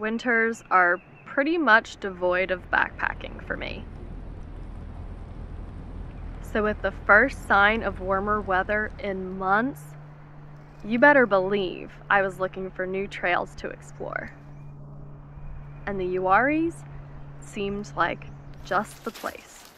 winters are pretty much devoid of backpacking for me. So, with the first sign of warmer weather in months, you better believe I was looking for new trails to explore. And the Uwharries seemed like just the place.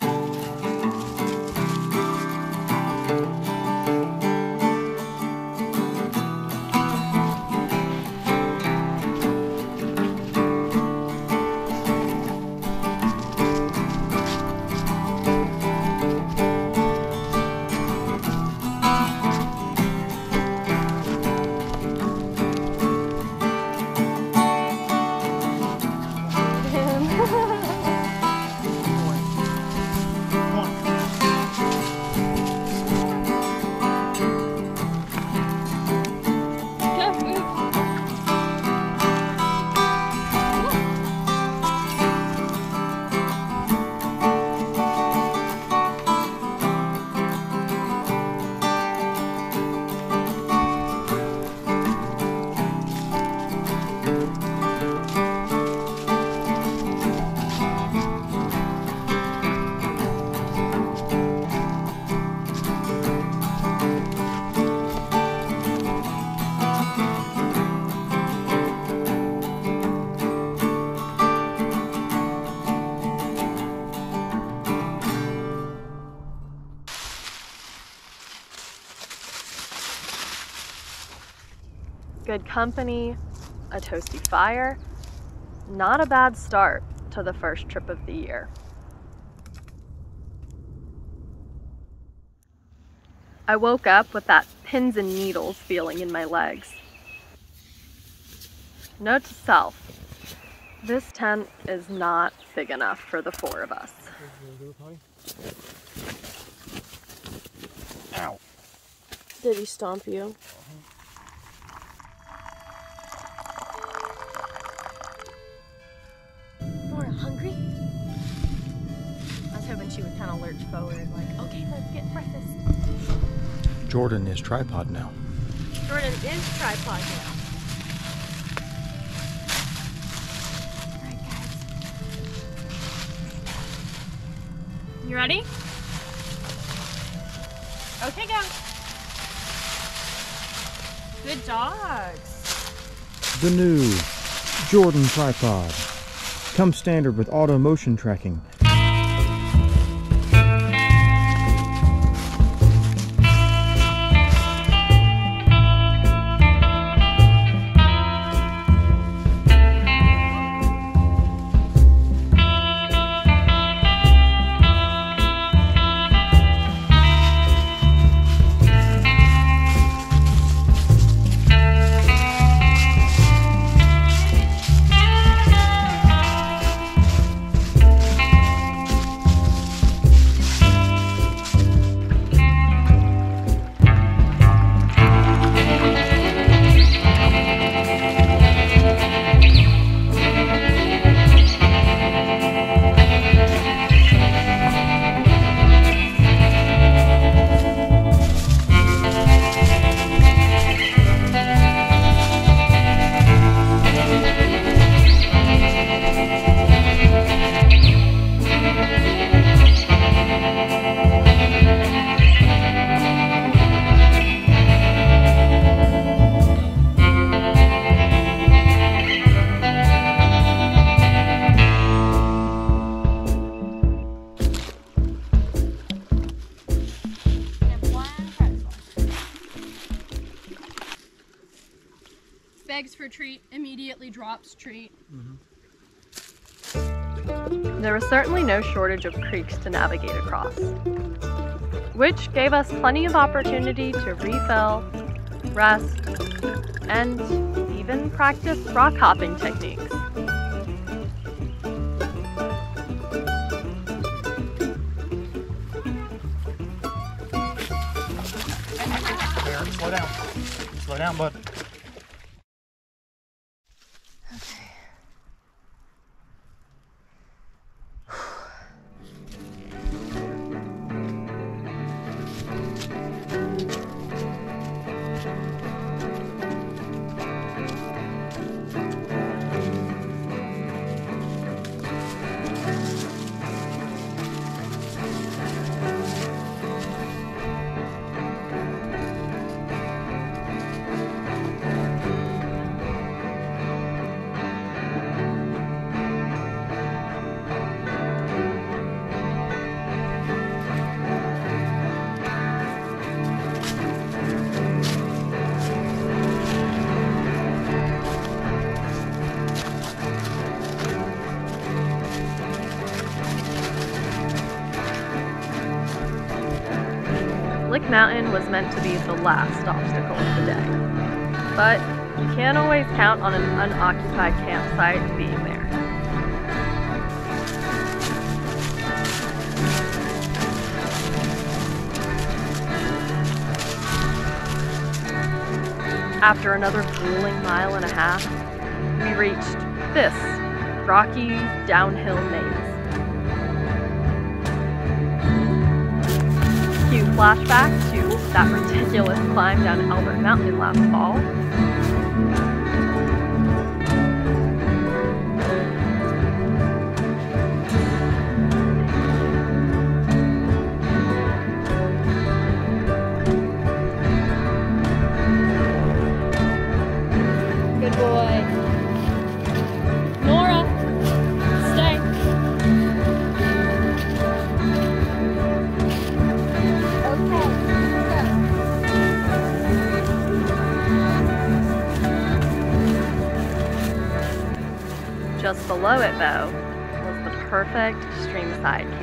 Company, a toasty fire. Not a bad start to the first trip of the year. I woke up with that pins and needles feeling in my legs. Note to self, this tent is not big enough for the four of us. Ow. Did he stomp you? kind of forward, like, okay, let's get breakfast. Jordan is tripod now. Jordan is tripod now. Alright, guys. You ready? Okay, go. Good dogs. The new Jordan tripod. Comes standard with auto motion tracking for treat, immediately drops treat. Mm -hmm. There was certainly no shortage of creeks to navigate across, which gave us plenty of opportunity to refill, rest, and even practice rock hopping techniques. Slow down. Slow bud. mountain was meant to be the last obstacle of the day. But you can't always count on an unoccupied campsite being there. After another grueling mile and a half, we reached this rocky downhill maze. Flashback to that ridiculous climb down Albert Mountain last fall. Below it, though, was the perfect streamside camp.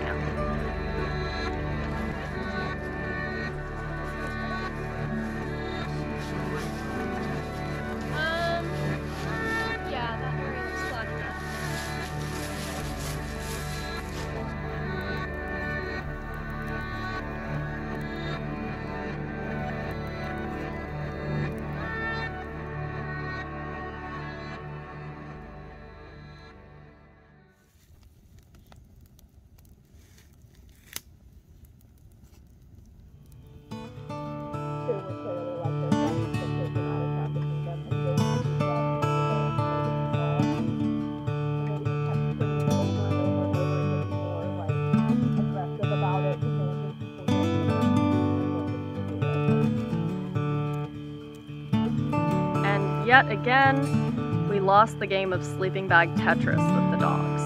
Yet again, we lost the game of sleeping bag Tetris with the dogs.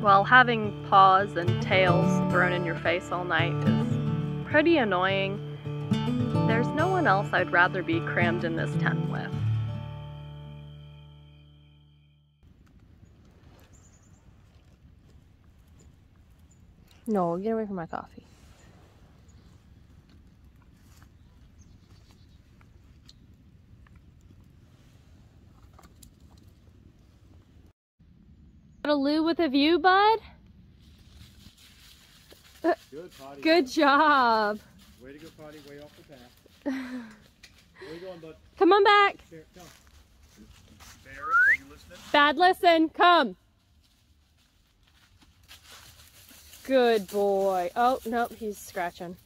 While having paws and tails thrown in your face all night is pretty annoying, there's no one else I'd rather be crammed in this tent with. No, get away from my coffee. A loo with a view, bud? Good, Potty. Good job. Way to go, Potty. Way off the path. Where you going, bud? Come on back. Here, come. Barrett, are you listening? Bad listen. Come. Good boy. Oh, nope, he's scratching.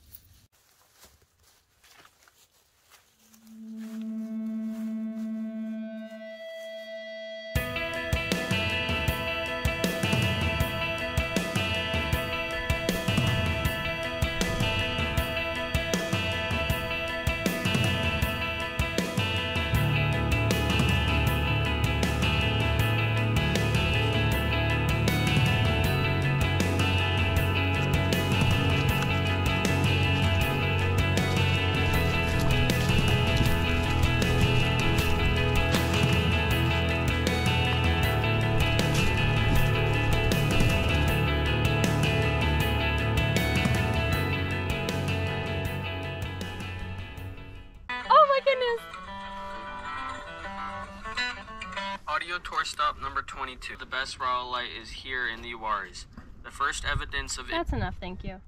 22. The best rhyolite is here in the Uwharries. The first evidence of it That's enough, thank you.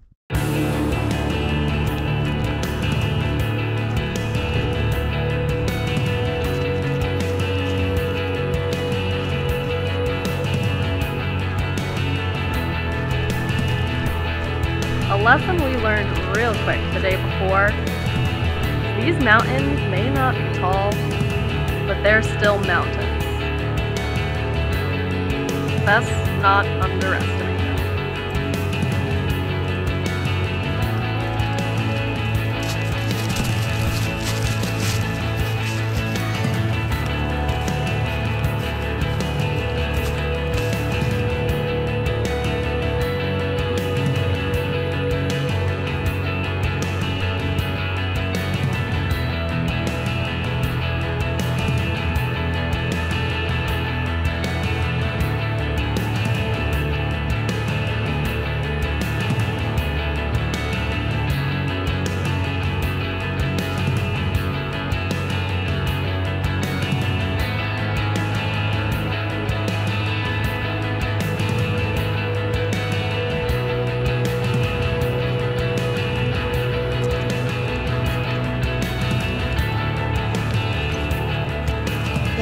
A lesson we learned real quick the day before these mountains may not be tall, but they're still mountains. Best not underestimate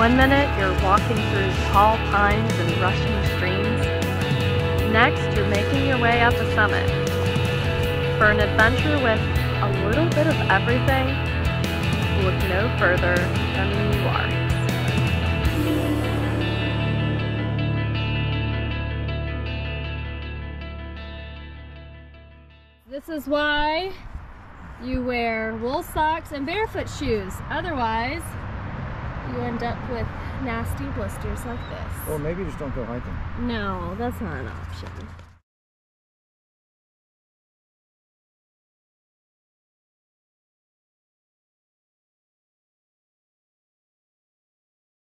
One minute you're walking through tall pines and rushing streams. Next, you're making your way up a summit. For an adventure with a little bit of everything, look no further than the Uwharries. This is why you wear wool socks and barefoot shoes. Otherwise, you end up with nasty blisters like this. Or maybe just don't go hiking. No, that's not an option.